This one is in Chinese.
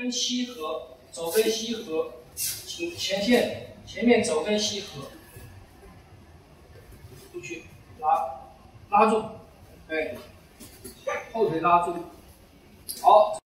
跟膝合，肘跟膝合，前前线前面肘跟膝合，出去拉拉住，对，后腿拉住，好。